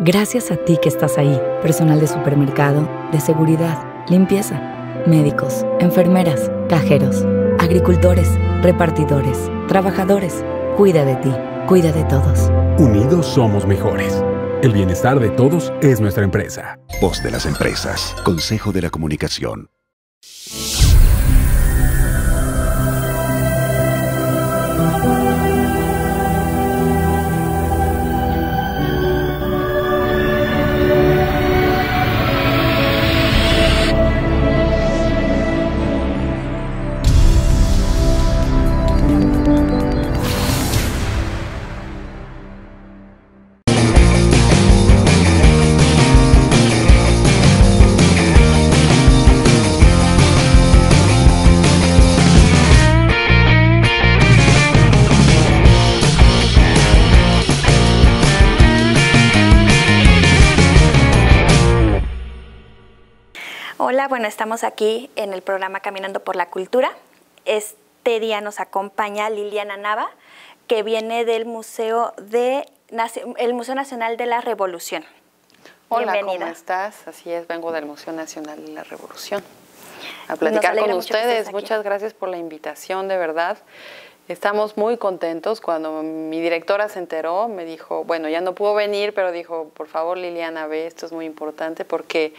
Gracias a ti que estás ahí, personal de supermercado, de seguridad, limpieza, médicos, enfermeras, cajeros, agricultores, repartidores, trabajadores. Cuida de ti, cuida de todos. Unidos somos mejores. El bienestar de todos es nuestra empresa. Voz de las empresas. Consejo de la Comunicación. Hola, bueno, estamos aquí en el programa Caminando por la Cultura. Este día nos acompaña Liliana Nava, que viene del Museo de el Museo Nacional de la Revolución. Hola, ¿cómo estás? Así es, vengo del Museo Nacional de la Revolución a platicar con ustedes. Muchas gracias por la invitación, de verdad. Estamos muy contentos. Cuando mi directora se enteró, me dijo, bueno, ya no pudo venir, pero dijo, por favor, Liliana, ve, esto es muy importante porque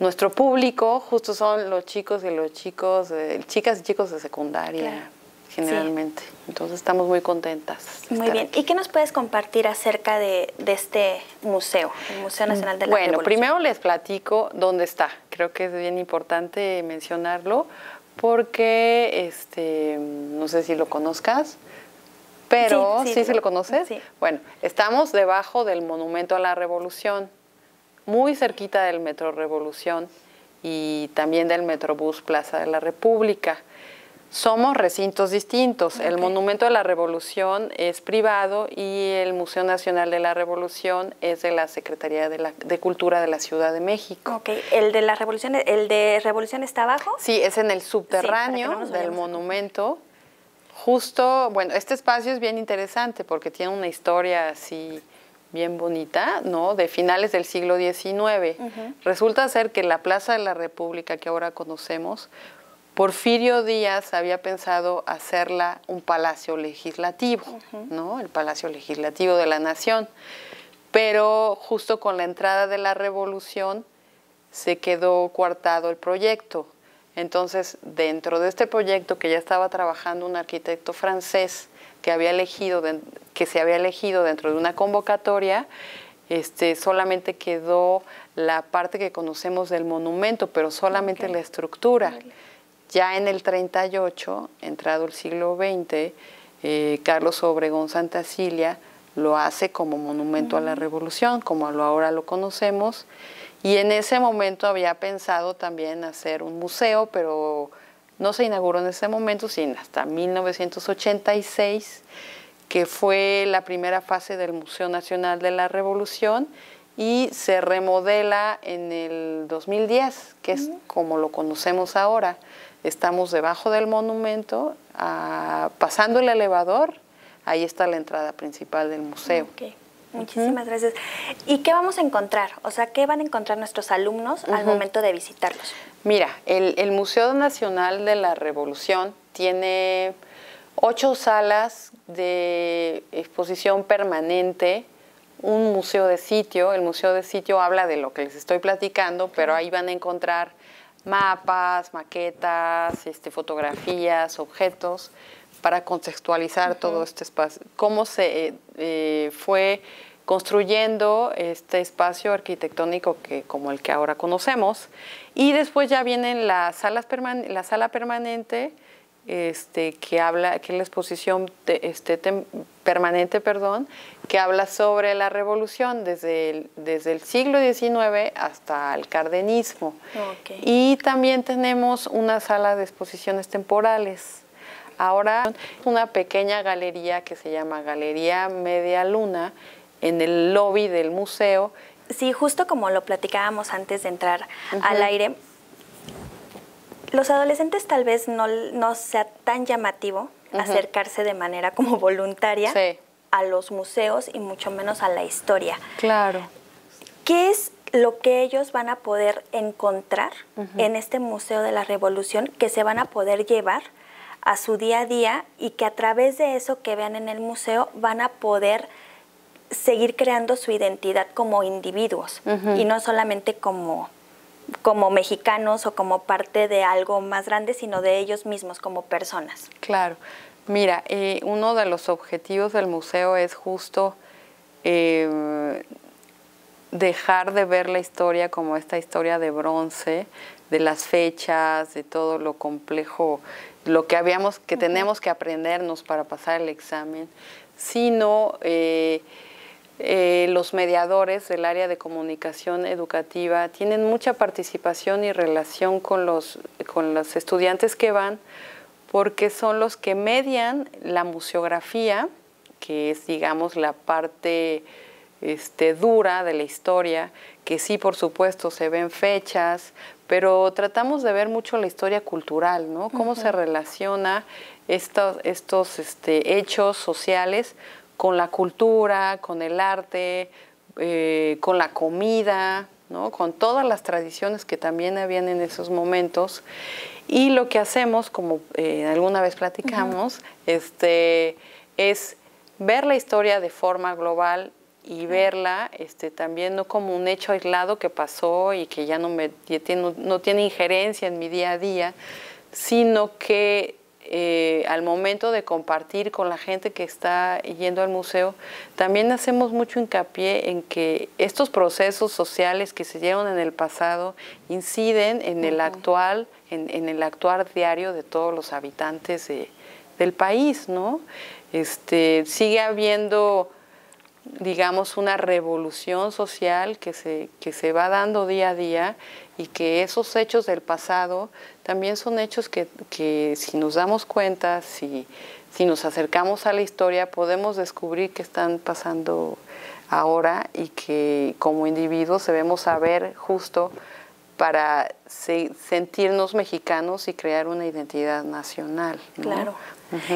nuestro público justo son los chicos y los chicos, chicas y chicos de secundaria. Generalmente. Entonces estamos muy contentas. Muy bien. ¿Y qué nos puedes compartir acerca de, este museo, el Museo Nacional de la Bueno, primero les platico dónde está. Creo que es bien importante mencionarlo porque, este, no sé si lo conozcas, pero sí, sí, lo conoces. Bueno, estamos debajo del Monumento a la Revolución muy cerquita del Metro Revolución y también del Metrobús Plaza de la República. Somos recintos distintos. El Monumento de la Revolución es privado y el Museo Nacional de la Revolución es de la Secretaría de, Cultura de la Ciudad de México. Okay. ¿El de la Revolución, el de Revolución está abajo? Sí, es en el subterráneo del monumento. Justo, bueno, este espacio es bien interesante porque tiene una historia así bien bonita, ¿no? De finales del siglo XIX. Resulta ser que la Plaza de la República que ahora conocemos, Porfirio Díaz había pensado hacerla un palacio legislativo, ¿no? El palacio legislativo de la nación. Pero justo con la entrada de la revolución se quedó coartado el proyecto. Entonces, dentro de este proyecto que ya estaba trabajando un arquitecto francés, que había elegido que se había elegido dentro de una convocatoria, este, solamente quedó la parte que conocemos del monumento, pero solamente la estructura. Ya en el 38, entrado el siglo XX, eh, Carlos Obregón Santa Cilia lo hace como monumento a la revolución, como lo ahora lo conocemos, y en ese momento había pensado también hacer un museo, pero no se inauguró en ese momento, sino hasta 1986, que fue la primera fase del Museo Nacional de la Revolución y se remodela en el 2010, que es como lo conocemos ahora. Estamos debajo del monumento, ah, pasando el elevador, ahí está la entrada principal del museo. Muchísimas gracias. ¿Y qué vamos a encontrar? O sea, ¿qué van a encontrar nuestros alumnos al momento de visitarlos? Mira, el, Museo Nacional de la Revolución tiene ocho salas de exposición permanente, un museo de sitio. El museo de sitio habla de lo que les estoy platicando, pero ahí van a encontrar mapas, maquetas, este, fotografías, objetos para contextualizar todo este espacio, cómo se eh, fue construyendo este espacio arquitectónico que como el que ahora conocemos. Y después ya vienen las salas la sala permanente este, que habla que es la exposición este, permanente perdón que habla sobre la revolución desde el, desde el siglo XIX hasta el cardenismo. Y también tenemos una sala de exposiciones temporales Ahora una pequeña galería que se llama Galería Media Luna en el lobby del museo. Sí, justo como lo platicábamos antes de entrar al aire, los adolescentes tal vez no, no sea tan llamativo acercarse de manera como voluntaria a los museos y mucho menos a la historia. Claro. ¿qué es lo que ellos van a poder encontrar en este Museo de la Revolución que se van a poder llevar a su día a día y que a través de eso que vean en el museo van a poder seguir creando su identidad como individuos y no solamente como, como mexicanos o como parte de algo más grande, sino de ellos mismos como personas. Claro. Mira, eh, uno de los objetivos del museo es justo eh, dejar de ver la historia como esta historia de bronce, de las fechas, de todo lo complejo, lo que habíamos, que tenemos que aprendernos para pasar el examen, sino eh, eh, los mediadores del área de comunicación educativa tienen mucha participación y relación con los, con los estudiantes que van, porque son los que median la museografía, que es, digamos, la parte este, dura de la historia, que sí, por supuesto, se ven fechas, pero tratamos de ver mucho la historia cultural, ¿no? Cómo se relaciona estos, estos este, hechos sociales con la cultura, con el arte, eh, con la comida, ¿no? con todas las tradiciones que también habían en esos momentos. Y lo que hacemos, como eh, alguna vez platicamos, este, es ver la historia de forma global y verla este, también no como un hecho aislado que pasó y que ya no, me, no, tiene injerencia en mi día a día, sino que eh, al momento de compartir con la gente que está yendo al museo, también hacemos mucho hincapié en que estos procesos sociales que se dieron en el pasado inciden en el actual, en, el actuar diario de todos los habitantes del país, ¿no? Este, sigue habiendo digamos, una revolución social que se, que se va dando día a día y que esos hechos del pasado también son hechos que, que si nos damos cuenta, si, si nos acercamos a la historia, podemos descubrir que están pasando ahora y que como individuos debemos saber justo para sentirnos mexicanos y crear una identidad nacional. Claro.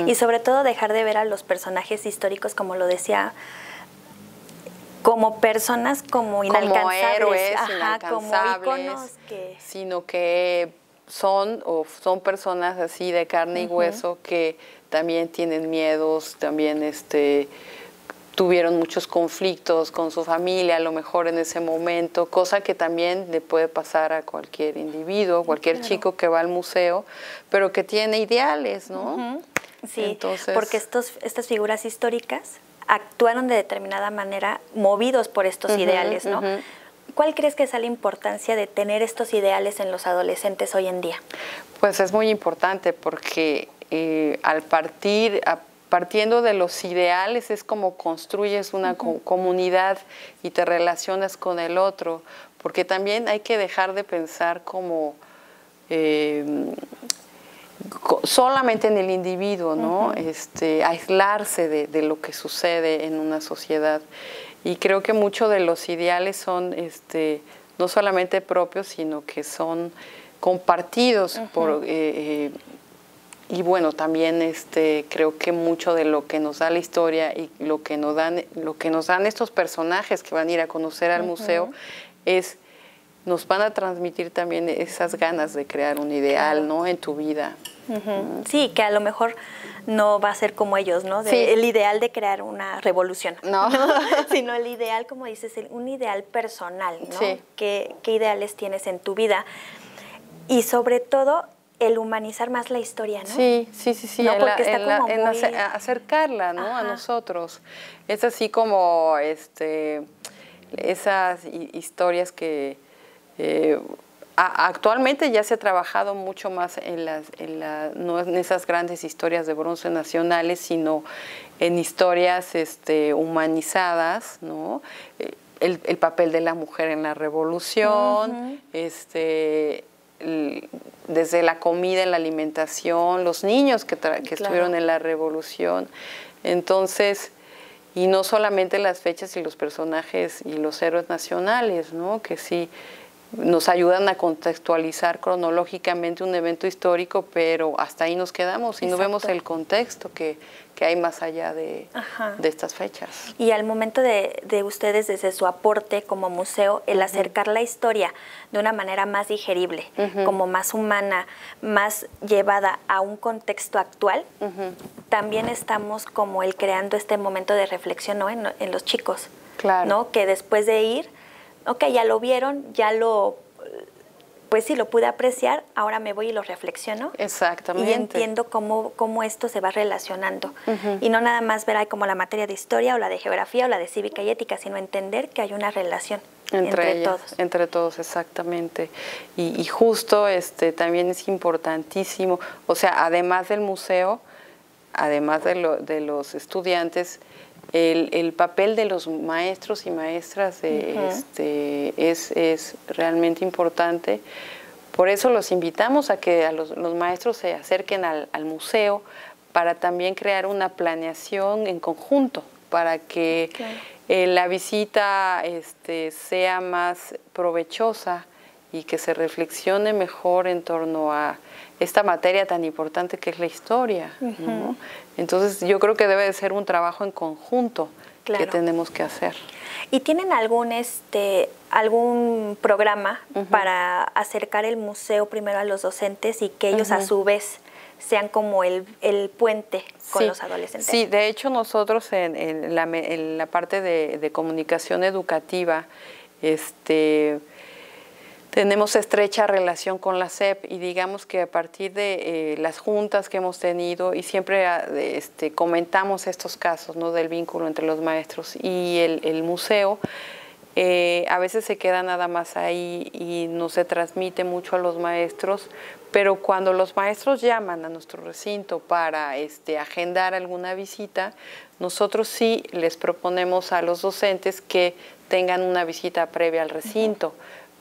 Y sobre todo dejar de ver a los personajes históricos, como lo decía como personas como inalcanzables, como héroes inalcanzables, sino que son o son personas así de carne y hueso que también tienen miedos, también este tuvieron muchos conflictos con su familia, a lo mejor en ese momento, cosa que también le puede pasar a cualquier individuo, cualquier chico que va al museo, pero que tiene ideales, ¿no? Sí, Entonces, porque estos, estas figuras históricas actuaron de determinada manera movidos por estos ideales, ¿no? ¿Cuál crees que es la importancia de tener estos ideales en los adolescentes hoy en día? Pues es muy importante porque eh, al partir, partiendo de los ideales es como construyes una comunidad y te relacionas con el otro, porque también hay que dejar de pensar como eh, solamente en el individuo, ¿no? este, aislarse de, lo que sucede en una sociedad. Y creo que muchos de los ideales son este, no solamente propios, sino que son compartidos por... Eh, eh, y bueno, también este, creo que mucho de lo que nos da la historia y lo que nos dan, lo que nos dan estos personajes que van a ir a conocer al museo es nos van a transmitir también esas ganas de crear un ideal, ¿no? En tu vida. Sí, que a lo mejor no va a ser como ellos, ¿no? El ideal de crear una revolución. No. Sino el ideal, como dices, un ideal personal, ¿no? Sí. ¿Qué, ideales tienes en tu vida? Y sobre todo, el humanizar más la historia, ¿no? Sí, sí, sí, sí. ¿No? Porque está como muy... acercarla, ¿no? A nosotros. Es así como este, esas historias que eh, actualmente ya se ha trabajado mucho más en, las, en, no en esas grandes historias de bronce nacionales, sino en historias este, humanizadas, ¿no? Eh, el, papel de la mujer en la revolución, este, desde la comida, en la alimentación, los niños que, que estuvieron en la revolución. Entonces, y no solamente las fechas y los personajes y los héroes nacionales, ¿no? Que sí nos ayudan a contextualizar cronológicamente un evento histórico, pero hasta ahí nos quedamos y no vemos el contexto que, hay más allá de, estas fechas. Y al momento de, ustedes, desde su aporte como museo, el acercar la historia de una manera más digerible, como más humana, más llevada a un contexto actual, también estamos como el creando este momento de reflexión en, en los chicos. Claro. ¿no? Que después de ir ok, ya lo vieron, ya lo, pues sí, lo pude apreciar, ahora me voy y lo reflexiono. Exactamente. Y entiendo cómo, cómo esto se va relacionando. Y no nada más ver ahí como la materia de historia o la de geografía o la de cívica y ética, sino entender que hay una relación. Entre, todos. Entre todos, exactamente. Y, justo este también es importantísimo, o sea, además del museo, además de, de los estudiantes, el, papel de los maestros y maestras este, es, realmente importante. Por eso los invitamos a que los, maestros se acerquen al, museo para también crear una planeación en conjunto, para que eh, la visita este, sea más provechosa y que se reflexione mejor en torno a esta materia tan importante que es la historia. Entonces yo creo que debe de ser un trabajo en conjunto que tenemos que hacer. ¿Y tienen algún este algún programa para acercar el museo primero a los docentes y que ellos a su vez sean como el, puente con los adolescentes? Sí, de hecho nosotros en, la, parte de, de comunicación educativa, este tenemos estrecha relación con la SEP y digamos que a partir de eh, las juntas que hemos tenido y siempre ah, este, comentamos estos casos ¿no? del vínculo entre los maestros y el, museo, eh, a veces se queda nada más ahí y no se transmite mucho a los maestros, pero cuando los maestros llaman a nuestro recinto para este, agendar alguna visita, nosotros sí les proponemos a los docentes que tengan una visita previa al recinto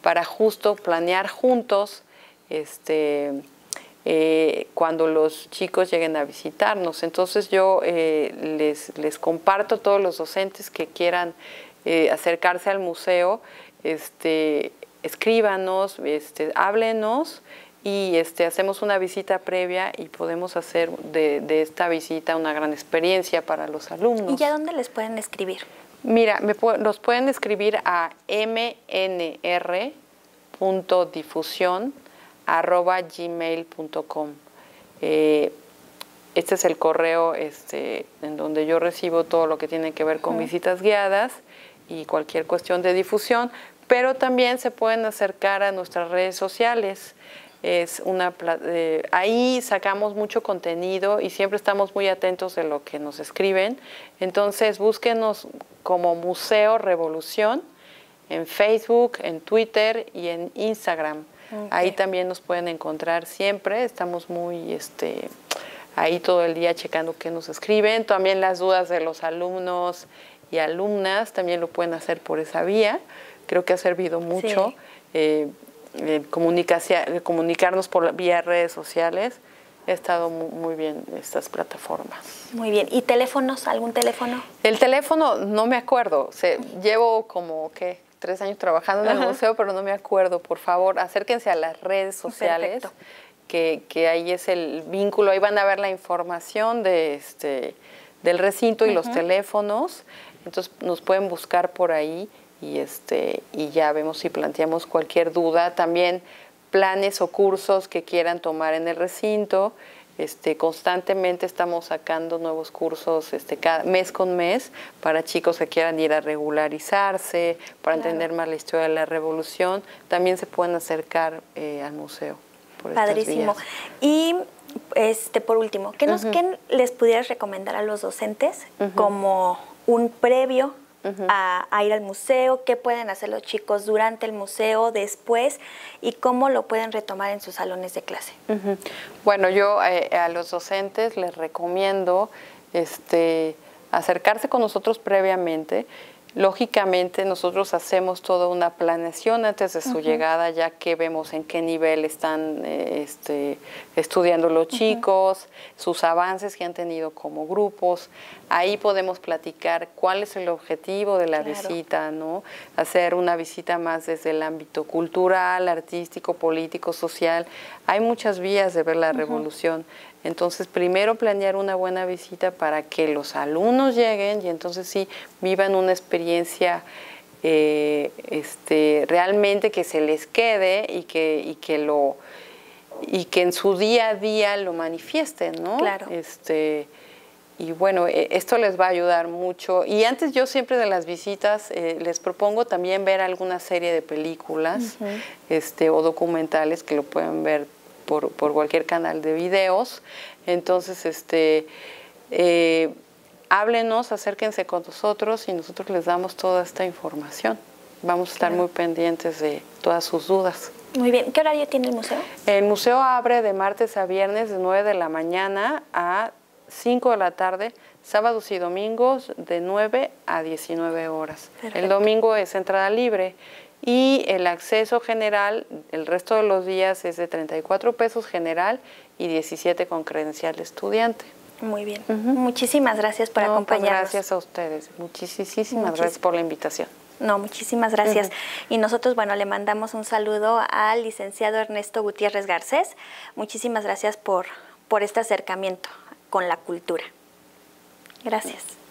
para justo planear juntos este, eh, cuando los chicos lleguen a visitarnos. Entonces yo eh, les, les, comparto a todos los docentes que quieran eh, acercarse al museo, este, escríbanos, este, háblenos y este, hacemos una visita previa y podemos hacer de, de, esta visita una gran experiencia para los alumnos. ¿Y a dónde les pueden escribir? Mira, me los pueden escribir a mnr.difusión.gmail.com. Eh, este es el correo este, en donde yo recibo todo lo que tiene que ver con visitas guiadas y cualquier cuestión de difusión, pero también se pueden acercar a nuestras redes sociales es una eh, ahí sacamos mucho contenido y siempre estamos muy atentos de lo que nos escriben. Entonces búsquenos como Museo Revolución en Facebook, en Twitter y en Instagram. Ahí también nos pueden encontrar siempre. Estamos muy este ahí todo el día checando qué nos escriben. También las dudas de los alumnos y alumnas también lo pueden hacer por esa vía. Creo que ha servido mucho. Eh, comunicarnos por vía redes sociales, ha estado muy, bien estas plataformas. Muy bien. ¿Y teléfonos? ¿Algún teléfono? El teléfono no me acuerdo. Se, llevo como, ¿qué? Tres años trabajando en el museo, pero no me acuerdo. Por favor, acérquense a las redes sociales, que, que, ahí es el vínculo. Ahí van a ver la información de este, del recinto y los teléfonos. Entonces nos pueden buscar por ahí y, este, y ya vemos si planteamos cualquier duda. También planes o cursos que quieran tomar en el recinto. Este, constantemente estamos sacando nuevos cursos este, cada, mes con mes para chicos que quieran ir a regularizarse, para entender más la historia de la revolución. También se pueden acercar eh, al museo. Padrísimo. Y este, por último, ¿qué, nos, les pudieras recomendar a los docentes como un previo a, ir al museo, qué pueden hacer los chicos durante el museo, después y cómo lo pueden retomar en sus salones de clase. Bueno, yo eh, a los docentes les recomiendo este, acercarse con nosotros previamente. Lógicamente nosotros hacemos toda una planeación antes de su llegada, ya que vemos en qué nivel están eh, este, estudiando los chicos, sus avances que han tenido como grupos. Ahí podemos platicar cuál es el objetivo de la visita, ¿no? Hacer una visita más desde el ámbito cultural, artístico, político, social. Hay muchas vías de ver la revolución. Entonces, primero planear una buena visita para que los alumnos lleguen y entonces sí vivan una experiencia eh, este, realmente que se les quede y que, y que lo y que en su día a día lo manifiesten, ¿no? Claro. Este, y bueno, e, esto les va a ayudar mucho. Y antes yo siempre de las visitas eh, les propongo también ver alguna serie de películas este, o documentales que lo pueden ver por, cualquier canal de videos. Entonces, este, eh, háblenos, acérquense con nosotros y nosotros les damos toda esta información. Vamos a estar muy pendientes de todas sus dudas. Muy bien. ¿Qué horario tiene el museo? El museo abre de martes a viernes de 9 de la mañana a 5 de la tarde, sábados y domingos de 9 a 19 horas. El domingo es entrada libre y el acceso general, el resto de los días es de 34 pesos general y 17 con credencial de estudiante. Muy bien. Muchísimas gracias por pues acompañarnos. gracias a ustedes. Muchísimas gracias por la invitación. No, muchísimas gracias. Y nosotros, bueno, le mandamos un saludo al licenciado Ernesto Gutiérrez Garcés. Muchísimas gracias por, por este acercamiento con la cultura. Gracias.